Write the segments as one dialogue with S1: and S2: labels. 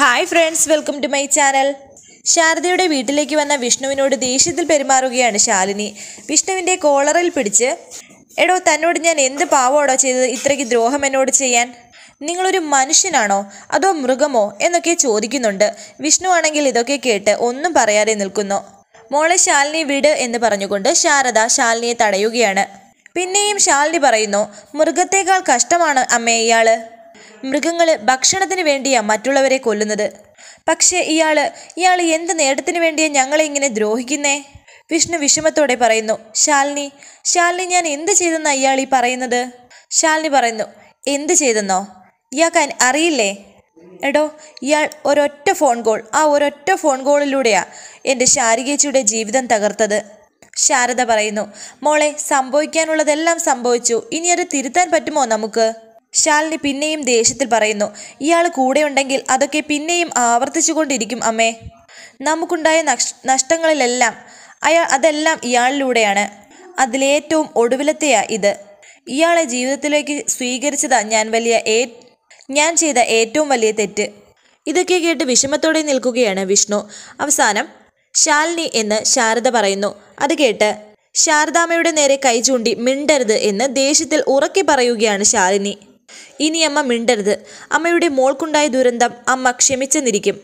S1: Hi friends welcome to my channel ശാരദയുടെ വീട്ടിലേക്ക് വന്ന വിഷ്ണുവിനോട് ദേഷ്യത്തിൽ പെരുമാറുകയാണ് ശാലിനി. വിഷ്ണുവിന്റെ കോളറിൽ പിടിച്ച് എടോ തന്നോട് ഞാൻ എന്ത് പാവോടോ ചെയ്തത്? ഇത്രയ്ക്ക് ദ്രോഹം എന്നോട് ചെയ്യാൻ? നിങ്ങളൊരു മനുഷ്യനാണോ? അതോ മൃഗമോ? എന്നൊക്കെ ചോദിക്കുന്നുണ്ട്. വിഷ്ണു ആണെങ്കിൽ ഇതൊക്കെ കേട്ട് ഒന്നും പറയാതെ നിൽക്കുന്നു. മോളെ ശാലിനി വിട് എന്ന് പറഞ്ഞുകൊണ്ട് ശാരദ ശാലിനിയെ തടയുകയാണ്. പിന്നെയും ശാലിനി പറയുന്നു മൃഗത്തേക്കാൾ കഷ്ടമാണ് അമ്മേ ഇയാൾ. മൃഗങ്ങൾ ഭക്ഷണത്തിന് വേണ്ടിയാ മറ്റുള്ളവരെ കൊല്ലുന്നത്. പക്ഷേ ഇയാൾ ഇയാൾ എന്ത് നേട്ടത്തിന് വേണ്ടിയാ ഞങ്ങളെ ഇങ്ങനെ ദ്രോഹിക്കുന്നേ? വിഷ്ണു വിഷമത്തോടെ പറയുന്നു ശാലിനി ശാലിനി ഞാൻ എന്ത് ചെയ്തെന്നാ ഇയാൾ ഈ പറയുന്നത്? ശാലിനി പറയുന്നു എന്ത് ചെയ്തെന്നോ? ഇയാൾക്ക് അറിയില്ലേ? എടോ ഇയാൾ ഒരൊറ്റ ഫോൺ കോൾ ആ ഒരൊറ്റ ഫോൺ കോളിലൂടെയാ എന്റെ ശാരികേച്ചിയുടെ ജീവിതം തകർത്തത്. ശാരദ പറയുന്നു മോളെ സംഭവിക്കാനുള്ളതെല്ലാം സംഭവിച്ചു. ഇനി അത് തിരുത്താൻ പറ്റുമോ നമുക്ക്? ശാലിനി പിന്നെയും ദേഷ്യത്തിൽ പറയുന്നു ഇയാൾ കൂടെയുണ്ടെങ്കിൽ അതൊക്കെ പിന്നെയും ആവർത്തിച്ചുകൊണ്ടിരിക്കും അമ്മേ. നമുക്കുണ്ടായ നഷ് നഷ്ടങ്ങളിലെല്ലാം അയാൾ അതെല്ലാം ഇയാളിലൂടെയാണ്. അതിലേറ്റവും ഒടുവിലത്തെയാ ഇത്. ഇയാളെ ജീവിതത്തിലേക്ക് സ്വീകരിച്ചതാ ഞാൻ വലിയ ഏ ഞാൻ ചെയ്ത ഏറ്റവും വലിയ തെറ്റ്. ഇതൊക്കെ കേട്ട് വിഷമത്തോടെ നിൽക്കുകയാണ് വിഷ്ണു. അവസാനം ശാലിനി എന്ന് ശാരദ പറയുന്നു. അത് കേട്ട് ശാരദാമ്മയുടെ നേരെ കൈ ചൂണ്ടി മിണ്ടരുത് എന്ന് ദേഷ്യത്തിൽ ഉറക്കി പറയുകയാണ് ശാലിനി. ഇനി അമ്മ മിണ്ടരുത്. അമ്മയുടെ മോൾക്കുണ്ടായ ദുരന്തം അമ്മ ക്ഷമിച്ചെന്നിരിക്കും.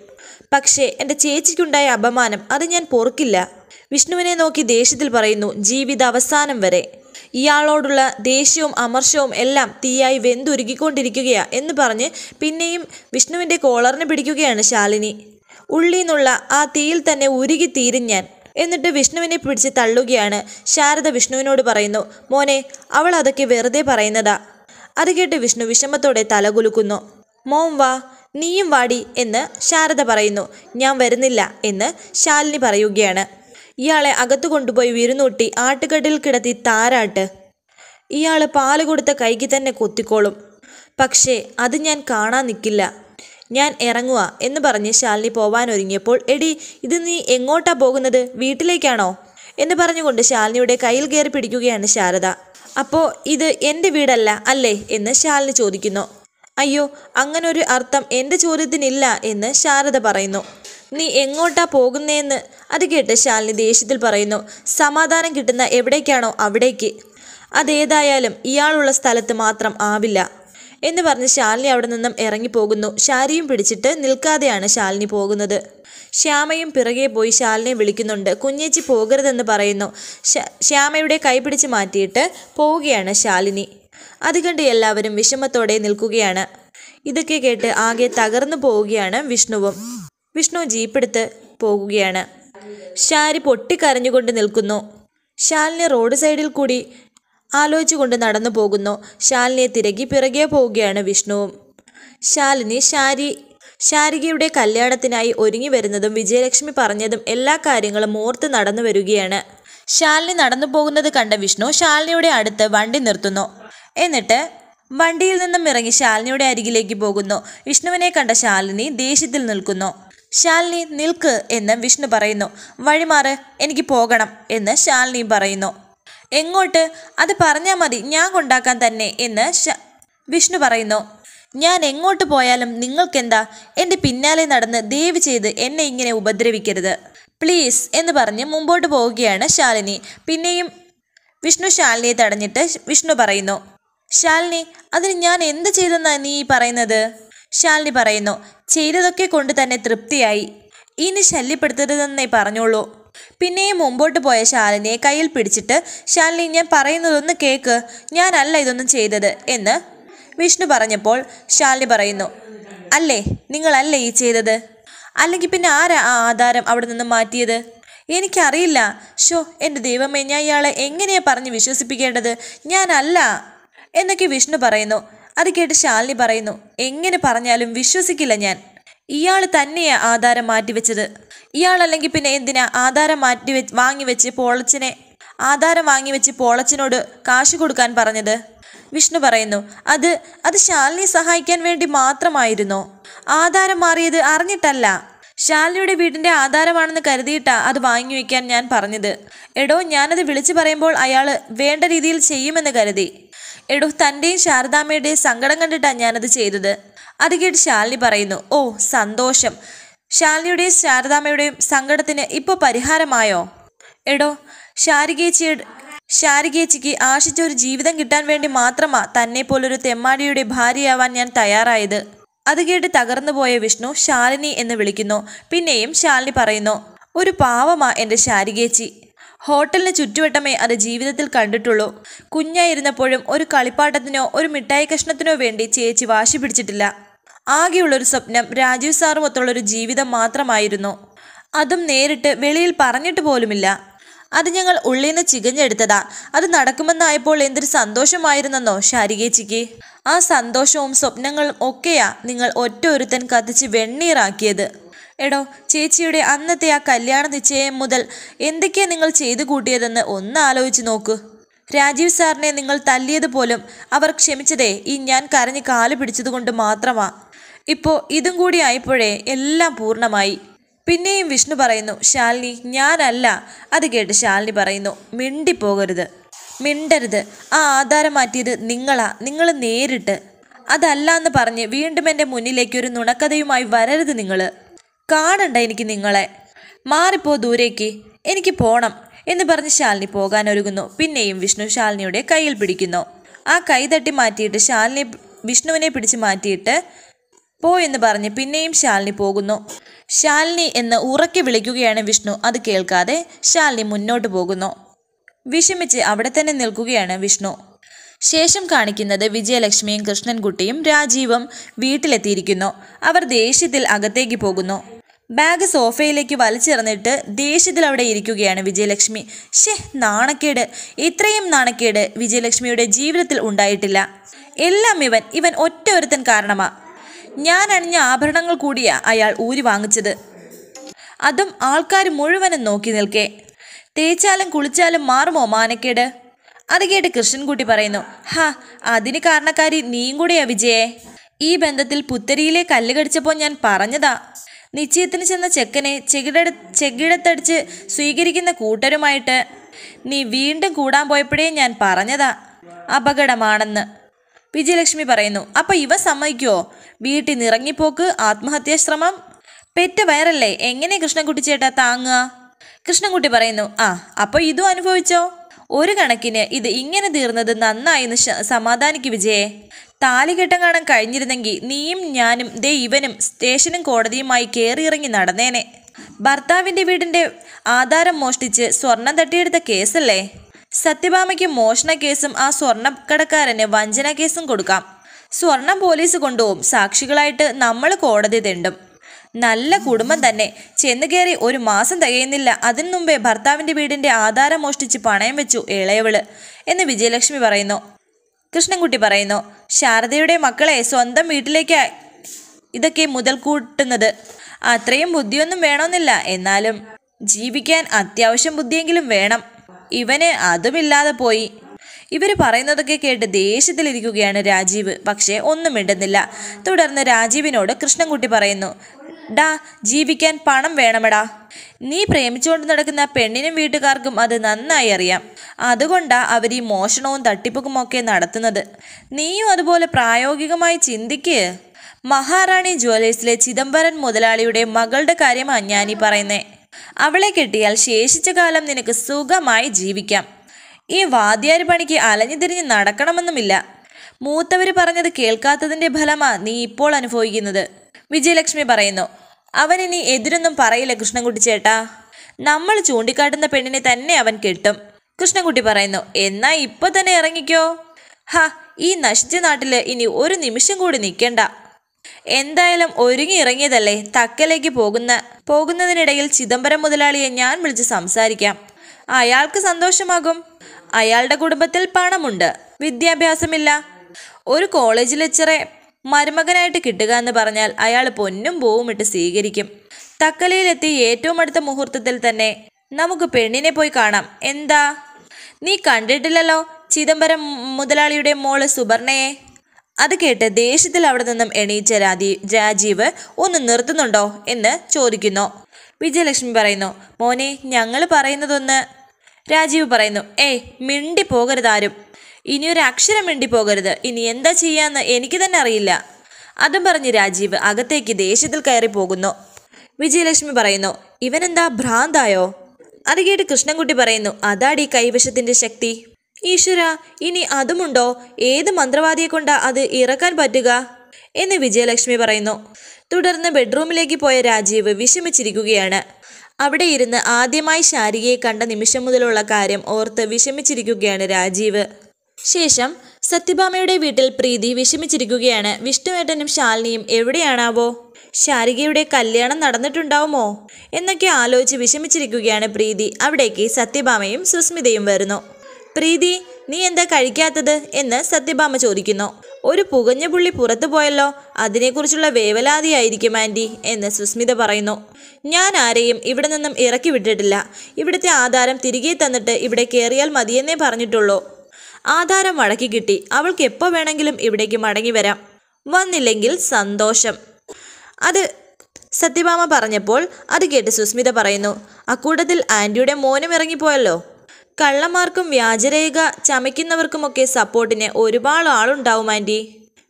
S1: പക്ഷേ എന്റെ ചേച്ചിക്കുണ്ടായ അപമാനം അത് ഞാൻ പൊറുക്കില്ല. വിഷ്ണുവിനെ നോക്കി ദേഷ്യത്തിൽ പറയുന്നു ജീവിത അവസാനം വരെ. ഇയാളോടുള്ള ദേഷ്യവും അമർഷവും എല്ലാം തീയായി വെന്തുരുകിക്കൊണ്ടിരിക്കുകയാ എന്ന് പറഞ്ഞ് പിന്നെയും വിഷ്ണുവിന്റെ കോളറിനെ പിടിക്കുകയാണ് ശാലിനി. ഉള്ളിന്നുള്ള ആ തീയിൽ തന്നെ ഉരുകി തീരും ഞാൻ. എന്നിട്ട് വിഷ്ണുവിനെ പിടിച്ച് തള്ളുകയാണ്. ശാരദ വിഷ്ണുവിനോട് പറയുന്നു മോനെ അവൾ അതൊക്കെ വെറുതെ പറയുന്നതാ. അത് കേട്ട് വിഷ്ണു വിഷമത്തോടെ തലകുലുക്കുന്നു മോം വാ നീയും വാടി എന്ന് ശാരദ പറയുന്നു. ഞാൻ വരുന്നില്ല എന്ന് ശാലിനി പറയുകയാണ്. ഇയാളെ അകത്തു കൊണ്ടുപോയി വിരുന്നൂട്ടി ആട്ടുകട്ടിൽ കിടത്തി താരാട്ട്. ഇയാൾ പാൽ കൊടുത്ത കൈക്ക് തന്നെ കൊത്തിക്കോളും. പക്ഷേ അത് ഞാൻ കാണാൻ നിൽക്കില്ല ഞാൻ ഇറങ്ങുക എന്ന് പറഞ്ഞ് ശാലിനി പോവാൻ ഒരുങ്ങിയപ്പോൾ എടി ഇത് നീ എങ്ങോട്ടാ പോകുന്നത്? വീട്ടിലേക്കാണോ? എന്ന് പറഞ്ഞുകൊണ്ട് ശാലിനിയുടെ കയ്യിൽ കയറി പിടിക്കുകയാണ് ശാരദ. അപ്പോൾ ഇത് എന്റെ വീടല്ല അല്ലേ എന്ന് ശാലിനി ചോദിക്കുന്നു. അയ്യോ അങ്ങനൊരു അർത്ഥം എന്റെ ചോദ്യത്തിനില്ല എന്ന് ശാരദ പറയുന്നു. നീ എങ്ങോട്ടാ പോകുന്നേന്ന്? അത് കേട്ട് ശാലിനി ദേഷ്യത്തിൽ പറയുന്നു. സമാധാനം കിട്ടുന്ന എവിടേക്കാണോ അവിടേക്ക്. അതേതായാലും ഇയാളുള്ള സ്ഥലത്ത് മാത്രം ആവില്ല എന്ന് പറഞ്ഞ് ശാലിനി അവിടെ നിന്നും ഇറങ്ങിപ്പോകുന്നു ശാരിയും പിടിച്ചിട്ട് നിൽക്കാതെയാണ് ശാലിനി പോകുന്നത്. ശ്യാമയും പിറകെ പോയി ശാലിനെ വിളിക്കുന്നുണ്ട്. കുഞ്ഞേച്ചി പോകരുതെന്ന് പറയുന്നു. ശ്യാമയുടെ കൈപിടിച്ച് മാറ്റിയിട്ട് പോവുകയാണ് ശാലിനി. അത് കണ്ട് എല്ലാവരും വിഷമത്തോടെ നിൽക്കുകയാണ്. ഇതൊക്കെ കേട്ട് ആകെ തകർന്നു പോവുകയാണ് വിഷ്ണുവും. വിഷ്ണു ജീപ്പെടുത്ത് പോകുകയാണ് ശാരി പൊട്ടിക്കരഞ്ഞുകൊണ്ട് നിൽക്കുന്നു. ശാലിനി റോഡ് സൈഡിൽ കൂടി ആലോചിച്ചുകൊണ്ട് നടന്നു പോകുന്നു. ശാലിനിയെ തിരകി പിറകെ പോവുകയാണ് വിഷ്ണുവും. ശാലിനി ശാരി ശാരികയുടെ കല്യാണത്തിനായി ഒരുങ്ങി വരുന്നതും വിജയലക്ഷ്മി പറഞ്ഞതും എല്ലാ കാര്യങ്ങളും ഓർത്ത് നടന്നു വരികയാണ്. ശാലിനി നടന്നു പോകുന്നത് കണ്ട വിഷ്ണു ശാലിനിയുടെ അടുത്ത് വണ്ടി നിർത്തുന്നു. എന്നിട്ട് വണ്ടിയിൽ നിന്നും ഇറങ്ങി ശാലിനിയുടെ അരികിലേക്ക് പോകുന്നു. വിഷ്ണുവിനെ കണ്ട ശാലിനി ദേഷ്യത്തിൽ നിൽക്കുന്നു. ശാലിനി നിൽക്ക് എന്ന് വിഷ്ണു പറയുന്നു. വഴിമാറ് എനിക്ക് പോകണം എന്ന് ശാലിനി പറയുന്നു. എങ്ങോട്ട്? അത് പറഞ്ഞാൽ മതി. ഞാൻ കൊണ്ടാക്കാൻ തന്നെ എന്ന് വിഷ്ണു പറയുന്നു. ഞാൻ എങ്ങോട്ട് പോയാലും നിങ്ങൾക്കെന്താ? എന്റെ പിന്നാലെ നടന്ന് ദയവ് ചെയ്ത് എന്നെ ഇങ്ങനെ ഉപദ്രവിക്കരുത്. പ്ലീസ് എന്ന് പറഞ്ഞ് മുമ്പോട്ട് പോവുകയാണ് ശാലിനി. പിന്നെയും വിഷ്ണു ശാലിനിയെ തടഞ്ഞിട്ട് വിഷ്ണു പറയുന്നു ശാലിനി അതിന് ഞാൻ എന്ത് ചെയ്തെന്നാ നീ പറയുന്നത്? ശാലിനി പറയുന്നു ചെയ്തതൊക്കെ കൊണ്ട് തന്നെ തൃപ്തിയായി. ഇനി ശല്യപ്പെടുത്തരുതെന്നേ പറഞ്ഞോളൂ. പിന്നെയും മുമ്പോട്ട് പോയ ശാലിനിയെ കയ്യിൽ പിടിച്ചിട്ട് ശാലിനി ഞാൻ പറയുന്നതൊന്ന് കേക്ക്. ഞാനല്ല ഇതൊന്നും ചെയ്തത് എന്ന് വിഷ്ണു പറഞ്ഞപ്പോൾ ശാലിനി പറയുന്നു അല്ലേ നിങ്ങളല്ലേ ഈ ചെയ്തത്? അല്ലെങ്കിൽ പിന്നെ ആരാ ആ ആധാരം അവിടെ നിന്ന് മാറ്റിയത്? എനിക്കറിയില്ല. ഷോ എന്റെ ദൈവമേ ഞാൻ ഇയാളെ എങ്ങനെയാ പറഞ്ഞ് വിശ്വസിപ്പിക്കേണ്ടത്? ഞാനല്ല. എന്നൊക്കെ വിഷ്ണു പറയുന്നു. അത് കേട്ട് ശാലിനി പറയുന്നു എങ്ങനെ പറഞ്ഞാലും വിശ്വസിക്കില്ല ഞാൻ. ഇയാൾ തന്നെയാ ആധാരം മാറ്റിവെച്ചത്. ഇയാളല്ലെങ്കിൽ പിന്നെ എന്തിനാ ആധാരം മാറ്റി വാങ്ങിവെച്ച് പോളച്ചിനെ ആധാരം വാങ്ങിവെച്ച് പോളച്ചിനോട് കാശ് കൊടുക്കാൻ പറഞ്ഞത്? വിഷ്ണു പറയുന്നു അത് അത് ശാലിനിയെ സഹായിക്കാൻ വേണ്ടി മാത്രമായിരുന്നു? ആധാരം മാറിയത് അറിഞ്ഞിട്ടല്ല. ശാലിനിയുടെ വീടിന്റെ ആധാരമാണെന്ന് കരുതിയിട്ടാ അത് വാങ്ങി വയ്ക്കാൻ ഞാൻ പറഞ്ഞത്. എടോ ഞാനത് വിളിച്ചു പറയുമ്പോൾ അയാൾ വേണ്ട രീതിയിൽ ചെയ്യുമെന്ന് കരുതി. എടോ തന്റെയും ശാരദാമ്മയുടെയും സങ്കടം കണ്ടിട്ടാ ഞാനത് ചെയ്തത്. അത് കേട്ട് ശാലിനി പറയുന്നു ഓ സന്തോഷം. ശാലിനിയുടെയും ശാരദാമ്മയുടെയും സങ്കടത്തിന് ഇപ്പോൾ പരിഹാരമായോ? എടോ ശാരികേച്ചിയുടെ ശാരികേച്ചിക്ക് ആശിച്ച ഒരു ജീവിതം കിട്ടാൻ വേണ്ടി മാത്രമാ തന്നെ പോലൊരു തെമ്മാടിയുടെ ഭാര്യയാവാൻ ഞാൻ തയ്യാറായത്. അത് കേട്ട് തകർന്നുപോയ വിഷ്ണു ശാലിനി എന്ന് വിളിക്കുന്നു. പിന്നെയും ശാലിനി പറയുന്നു ഒരു പാവമാ എന്റെ ശാരികേച്ചി. ഹോട്ടലിന് ചുറ്റുവട്ടമേ അത് ജീവിതത്തിൽ കണ്ടിട്ടുള്ളൂ. കുഞ്ഞായിരുന്നപ്പോഴും ഒരു കളിപ്പാട്ടത്തിനോ ഒരു മിഠായി കഷ്ണത്തിനോ വേണ്ടി ചേച്ചി വാശി പിടിച്ചിട്ടില്ല. ആകെയുള്ളൊരു സ്വപ്നം രാജീവ് സാറുമൊത്തുള്ളൊരു ജീവിതം മാത്രമായിരുന്നു. അതും നേരിട്ട് വെളിയിൽ പറഞ്ഞിട്ട് പോലുമില്ല. അത് ഞങ്ങൾ ഉള്ളിൽ നിന്ന് ചികഞ്ഞെടുത്തതാ. അത് നടക്കുമെന്നായപ്പോൾ എന്തൊരു സന്തോഷമായിരുന്നെന്നോ ശാരികേച്ചിക്ക്. ആ സന്തോഷവും സ്വപ്നങ്ങളും ഒക്കെയാ നിങ്ങൾ ഒറ്റ ഒരുത്തൻ കത്തിച്ച് വെണ്ണീറാക്കിയത്. എടോ ചേച്ചിയുടെ അന്നത്തെ ആ കല്യാണ നിശ്ചയം മുതൽ എന്തൊക്കെയാ നിങ്ങൾ ചെയ്തു കൂട്ടിയതെന്ന് ഒന്ന് ആലോചിച്ച് നോക്ക്. രാജീവ് സാറിനെ നിങ്ങൾ തല്ലിയത് പോലും അവർ ക്ഷമിച്ചതേ ഈ ഞാൻ കരഞ്ഞ് കാൽ പിടിച്ചതുകൊണ്ട് മാത്രമാ. ഇപ്പോൾ ഇതും കൂടി ആയപ്പോഴേ എല്ലാം പൂർണമായി. പിന്നെയും വിഷ്ണു പറയുന്നു ശാലിനി ഞാനല്ല. അത് കേട്ട് ശാലിനി പറയുന്നു മിണ്ടിപ്പോകരുത് മിണ്ടരുത്. ആ ആധാരം മാറ്റിയത് നിങ്ങളാ നിങ്ങൾ നേരിട്ട്. അതല്ല എന്ന് പറഞ്ഞ് വീണ്ടും എന്റെ മുന്നിലേക്ക് ഒരു നുണക്കഥയുമായി വരരുത് നിങ്ങൾ കാണണ്ട എനിക്ക് നിങ്ങളെ. മാറിപ്പോ ദൂരേക്ക്. എനിക്ക് പോണം. എന്ന് പറഞ്ഞ് ശാലിനി പോകാൻ ഒരുങ്ങുന്നു പിന്നെയും വിഷ്ണു ശാലിനിയുടെ കയ്യിൽ പിടിക്കുന്നു. ആ കൈ തട്ടി മാറ്റിയിട്ട് ശാലിനി വിഷ്ണുവിനെ പിടിച്ച് മാറ്റിയിട്ട് പോ എന്ന് പറഞ്ഞ് പിന്നെയും ശാലിനി പോകുന്നു. ശാലിനി എന്ന് ഉറക്കെ വിളിക്കുകയാണ് വിഷ്ണു. അത് കേൾക്കാതെ ശാലിനി മുന്നോട്ട് പോകുന്നു. വിഷമിച്ച് അവിടെ തന്നെ നിൽക്കുകയാണ് വിഷ്ണു. ശേഷം കാണിക്കുന്നത് വിജയലക്ഷ്മിയും കൃഷ്ണൻകുട്ടിയും രാജീവും വീട്ടിലെത്തിയിരിക്കുന്നു. അവർ ദേഷ്യത്തിൽ അകത്തേക്ക് പോകുന്നു. ബാഗ് സോഫയിലേക്ക് വലിച്ചെറിഞ്ഞിട്ട് ദേഷ്യത്തിൽ അവിടെ ഇരിക്കുകയാണ് വിജയലക്ഷ്മി. ഷേ നാണക്കേട്. ഇത്രയും നാണക്കേട് വിജയലക്ഷ്മിയുടെ ജീവിതത്തിൽ ഉണ്ടായിട്ടില്ല. എല്ലാം ഇവൻ ഇവൻ ഒറ്റ ഒരുത്തൻ കാരണമാ. ഞാൻ അണിഞ്ഞ ആഭരണങ്ങൾ കൂടിയാ അയാൾ ഊരി വാങ്ങിച്ചത്. അതും ആൾക്കാർ മുഴുവനും നോക്കി നിൽക്കേ. തേച്ചാലും കുളിച്ചാലും മാറുമോ മാനക്കേട്? അത് കേട്ട് കൃഷ്ണൻകുട്ടി പറയുന്നു ഹാ അതിന് കാരണക്കാരി നീയും കൂടെയാ വിജയെ. ഈ ബന്ധത്തിൽ പുത്തരിയിലെ കല്ല് കടിച്ചപ്പോൾ ഞാൻ പറഞ്ഞതാ. നിശ്ചയത്തിന് ചെന്ന ചെക്കനെ ചെകിട ചെകിടത്തടിച്ച് സ്വീകരിക്കുന്ന കൂട്ടരുമായിട്ട് നീ വീണ്ടും കൂടാൻ പോയപ്പോഴേ ഞാൻ പറഞ്ഞതാ. അപകടമാണെന്ന്. വിജയലക്ഷ്മി പറയുന്നു. അപ്പൊ ഇവ സമ്മതിക്കുവോ? വീട്ടിൽ നിറങ്ങിപ്പോക്ക് ആത്മഹത്യാശ്രമം പെറ്റ വയറല്ലേ എങ്ങനെ കൃഷ്ണൻകുട്ടി ചേട്ടാ താങ്ങുക? കൃഷ്ണൻകുട്ടി പറയുന്നു ആ അപ്പൊ ഇതും അനുഭവിച്ചോ? ഒരു കണക്കിന് ഇത് ഇങ്ങനെ തീർന്നത് നന്നായെന്ന് സമാധാനിക്ക് വിജയെ. താലികെട്ടം കാണാൻ കഴിഞ്ഞിരുന്നെങ്കിൽ നീയും ഞാനും ദേ ഇവനും സ്റ്റേഷനും കോടതിയുമായി കയറിയിറങ്ങി നടന്നേനെ. ഭർത്താവിന്റെ വീടിന്റെ ആധാരം മോഷ്ടിച്ച് സ്വർണം തട്ടിയെടുത്ത കേസല്ലേ? സത്യഭാമയ്ക്ക് മോഷണ കേസും ആ സ്വർണക്കടക്കാരന് വഞ്ചന കേസും കൊടുക്കാം. സ്വർണം പോലീസ് കൊണ്ടുപോകും. സാക്ഷികളായിട്ട് നമ്മൾ കോടതി തെണ്ടും. നല്ല കുടുംബം തന്നെ. ചെന്ന് കയറി ഒരു മാസം തികയുന്നില്ല. അതിനു മുമ്പേ ഭർത്താവിന്റെ വീടിന്റെ ആധാരം മോഷ്ടിച്ച് പണയം വെച്ചു ഇളയവൾ എന്ന് വിജയലക്ഷ്മി പറയുന്നു. കൃഷ്ണൻകുട്ടി പറയുന്നു ശാരദയുടെ മക്കളെ സ്വന്തം വീട്ടിലേക്ക് ഇതൊക്കെ മുതൽ കൂട്ടുന്നത് അത്രയും ബുദ്ധിയൊന്നും വേണമെന്നില്ല. എന്നാലും ജീവിക്കാൻ അത്യാവശ്യം ബുദ്ധിയെങ്കിലും വേണം. ഇവന് അതുമില്ലാതെ പോയി. ഇവർ പറയുന്നതൊക്കെ കേട്ട് ദേഷ്യത്തിലിരിക്കുകയാണ് രാജീവ്. പക്ഷേ ഒന്നും മിണ്ടുന്നില്ല. തുടർന്ന് രാജീവിനോട് കൃഷ്ണൻകുട്ടി പറയുന്നു ഡാ ജീവിക്കാൻ പണം വേണമെടാ. നീ പ്രേമിച്ചുകൊണ്ട് നടക്കുന്ന പെണ്ണിനും വീട്ടുകാർക്കും അത് നന്നായി അറിയാം. അതുകൊണ്ടാ അവർ ഈ മോഷണവും തട്ടിപ്പും ഒക്കെ നടത്തുന്നത്. നീയും അതുപോലെ പ്രായോഗികമായി ചിന്തിക്ക്. മഹാറാണി ജ്വല്ലേഴ്സിലെ ചിദംബരൻ മുതലാളിയുടെ മകളുടെ കാര്യമാണ് ഞാനീ പറയുന്നേ. അവളെ കിട്ടിയാൽ ശേഷിച്ച കാലം നിനക്ക് സുഖമായി ജീവിക്കാം. ഈ വാദ്യാര് പണിക്ക് അലഞ്ഞു തിരിഞ്ഞ് നടക്കണമെന്നുമില്ല. മൂത്തവർ പറഞ്ഞത് കേൾക്കാത്തതിന്റെ ഫലമാ നീ ഇപ്പോൾ അനുഭവിക്കുന്നത്. വിജയലക്ഷ്മി പറയുന്നു അവൻ ഇനി എതിരൊന്നും പറയില്ല കൃഷ്ണൻകുട്ടി ചേട്ടാ. നമ്മൾ ചൂണ്ടിക്കാട്ടുന്ന പെണ്ണിനെ തന്നെ അവൻ കെട്ടും. കൃഷ്ണൻകുട്ടി പറയുന്നു എന്നാ ഇപ്പൊ തന്നെ ഇറങ്ങിക്കോ. ഹാ ഈ നശിച്ച നാട്ടിൽ ഇനി ഒരു നിമിഷം കൂടി നിൽക്കണ്ട. എന്തായാലും ഒരുങ്ങി ഇറങ്ങിയതല്ലേ തക്കലേക്ക് പോകുന്ന പോകുന്നതിനിടയിൽ ചിദംബരം മുതലാളിയെ ഞാൻ വിളിച്ച് സംസാരിക്കാം. അയാൾക്ക് സന്തോഷമാകും. അയാളുടെ കുടുംബത്തിൽ പണമുണ്ട്. വിദ്യാഭ്യാസമില്ല. ഒരു കോളേജ് ലെക്ചറെ മരുമകനായിട്ട് കിട്ടുക എന്ന് പറഞ്ഞാൽ അയാൾ പൊന്നും പൂവും ഇട്ട് സ്വീകരിക്കും. തക്കലയിലെത്തി ഏറ്റവും അടുത്ത മുഹൂർത്തത്തിൽ തന്നെ നമുക്ക് പെണ്ണിനെ പോയി കാണാം. എന്താ? നീ കണ്ടിട്ടില്ലല്ലോ ചിദംബരം മുതലാളിയുടെ മോൾ സുബർണയെ? അത് കേട്ട് ദേഷ്യത്തിൽ അവിടെ നിന്നും എണീച്ച രാജീ രാജീവ് ഒന്ന് നിർത്തുന്നുണ്ടോ? എന്ന് ചോദിക്കുന്നു. വിജയലക്ഷ്മി പറയുന്നു മോനെ ഞങ്ങൾ പറയുന്നതൊന്ന് രാജീവ് പറയുന്നു ഏയ് മിണ്ടി പോകരുത് ആരും. ഇനി ഒരു അക്ഷരം മിണ്ടി പോകരുത് ഇനി എന്താ ചെയ്യാന്ന് എനിക്ക് തന്നെ അറിയില്ല. അതും പറഞ്ഞ് രാജീവ് അകത്തേക്ക് ദേഷ്യത്തിൽ കയറി പോകുന്നു. വിജയലക്ഷ്മി പറയുന്നു ഇവനെന്താ ഭ്രാന്തായോ? അത് കേട്ട് കൃഷ്ണൻകുട്ടി പറയുന്നു അതാടി കൈവശത്തിന്റെ ശക്തി. ഈശ്വര ഇനി അതുമുണ്ടോ? ഏത് മന്ത്രവാദിയെ കൊണ്ടാ അത് ഇറക്കാൻ പറ്റുക? എന്ന് വിജയലക്ഷ്മി പറയുന്നു. തുടർന്ന് ബെഡ്റൂമിലേക്ക് പോയ രാജീവ് വിഷമിച്ചിരിക്കുകയാണ്. അവിടെ ഇരുന്ന് ആദ്യമായി ശാരികയെ കണ്ട നിമിഷം മുതലുള്ള കാര്യം ഓർത്ത് വിഷമിച്ചിരിക്കുകയാണ് രാജീവ്. ശേഷം സത്യഭാമയുടെ വീട്ടിൽ പ്രീതി വിഷമിച്ചിരിക്കുകയാണ്. വിഷ്ണുവേട്ടനും ശാലിനിയും എവിടെയാണാവോ? ശാരികയുടെ കല്യാണം നടന്നിട്ടുണ്ടാവുമോ? എന്നൊക്കെ ആലോചിച്ച് വിഷമിച്ചിരിക്കുകയാണ് പ്രീതി. അവിടേക്ക് സത്യഭാമയും സുസ്മിതയും വരുന്നു. പ്രീതി നീ എന്താ കഴിക്കാത്തത്? എന്ന് സത്യഭാമ ചോദിക്കുന്നു. ഒരു പുകഞ്ഞ പുള്ളി പുറത്തു പോയല്ലോ. അതിനെക്കുറിച്ചുള്ള വേവലാതിയായിരിക്കും ആന്റി എന്ന് സുസ്മിത പറയുന്നു. ഞാൻ ആരെയും ഇവിടെ നിന്നും ഇറക്കി വിട്ടിട്ടില്ല. ഇവിടുത്തെ ആധാരം തിരികെ തന്നിട്ട് ഇവിടെ കയറിയാൽ മതിയെന്നേ പറഞ്ഞിട്ടുള്ളൂ. ആധാരം മടക്കി കിട്ടി. അവൾക്ക് എപ്പോൾ വേണമെങ്കിലും ഇവിടേക്ക് മടങ്ങി വരാം. വന്നില്ലെങ്കിൽ സന്തോഷം. അത് സത്യഭാമ പറഞ്ഞപ്പോൾ അത് കേട്ട് സുസ്മിത പറയുന്നു. അക്കൂട്ടത്തിൽ ആന്റിയുടെ മോനും ഇറങ്ങിപ്പോയല്ലോ. കള്ളന്മാർക്കും വ്യാജരേഖ ചമയ്ക്കുന്നവർക്കുമൊക്കെ സപ്പോർട്ടിന് ഒരുപാട് ആളുണ്ടാവും ആന്റി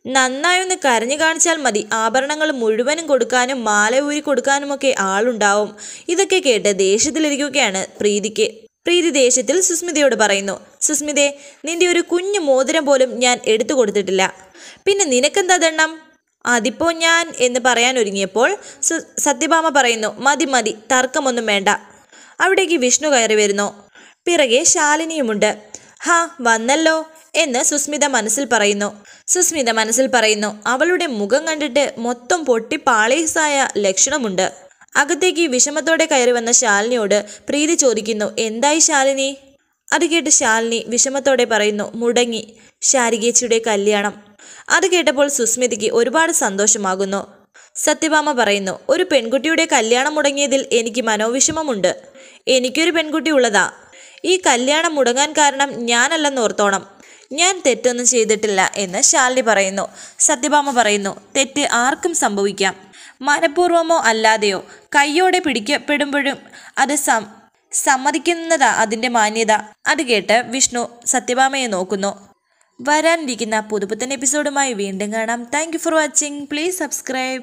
S1: നന്നായൊന്ന് കരഞ്ഞു കാണിച്ചാൽ മതി. ആഭരണങ്ങൾ മുഴുവനും കൊടുക്കാനും മാല ഊരി കൊടുക്കാനുമൊക്കെ ആളുണ്ടാവും. ഇതൊക്കെ കേട്ട് ദേഷ്യത്തിലിരിക്കുകയാണ് പ്രീതിക്ക്. പ്രീതി ദേഷ്യത്തിൽ സുസ്മിതയോട് പറയുന്നു സുസ്മിതേ നിന്റെ ഒരു കുഞ്ഞു മോതിരം പോലും ഞാൻ എടുത്തു കൊടുത്തിട്ടില്ല. പിന്നെ നിനക്കെന്താ ദണ്ണം? അതിപ്പോ ഞാൻ എന്ന് പറയാൻ ഒരുങ്ങിയപ്പോൾ സത്യഭാമ പറയുന്നു മതി മതി തർക്കമൊന്നും വേണ്ട. അവിടേക്ക് വിഷ്ണു കയറി വരുന്നു. പിറകെ ശാലിനിയുമുണ്ട്. ഹാ വന്നല്ലോ എന്ന് സുസ്മിത മനസ്സിൽ പറയുന്നു. സുസ്മിത മനസ്സിൽ പറയുന്നു അവളുടെ മുഖം കണ്ടിട്ട് മൊത്തം പൊട്ടി പാളീസായ ലക്ഷണമുണ്ട്. അകത്തേക്ക് വിഷമത്തോടെ കയറി വന്ന ശാലിനിയോട് പ്രീതി ചോദിക്കുന്നു എന്തായി ശാലിനി? അത് കേട്ട് ശാലിനി വിഷമത്തോടെ പറയുന്നു മുടങ്ങി ശാരികേച്ചിയുടെ കല്യാണം. അത് കേട്ടപ്പോൾ സുസ്മിതയ്ക്ക് ഒരുപാട് സന്തോഷമാകുന്നു. സത്യഭാമ പറയുന്നു ഒരു പെൺകുട്ടിയുടെ കല്യാണം മുടങ്ങിയതിൽ എനിക്ക് മനോവിഷമമുണ്ട്. എനിക്കൊരു പെൺകുട്ടി ഉള്ളതാ. ഈ കല്യാണം മുടങ്ങാൻ കാരണം ഞാനല്ലെന്ന് ഓർത്തോണം. ഞാൻ തെറ്റൊന്നും ചെയ്തിട്ടില്ല എന്ന് ശാലിനി പറയുന്നു. സത്യഭാമ പറയുന്നു തെറ്റ് ആർക്കും സംഭവിക്കാം. മനഃപൂർവമോ അല്ലാതെയോ? കയ്യോടെ പിടിക്കപ്പെടുമ്പോഴും അത് സം സമ്മതിക്കുന്നതാ അതിന്റെ മാന്യത. അത് കേട്ട് വിഷ്ണു സത്യഭാമയെ നോക്കുന്നു. വരാനിരിക്കുന്ന പുതുപുത്തൻ എപ്പിസോഡുമായി വീണ്ടും കാണാം. Thank for watching. Please subscribe.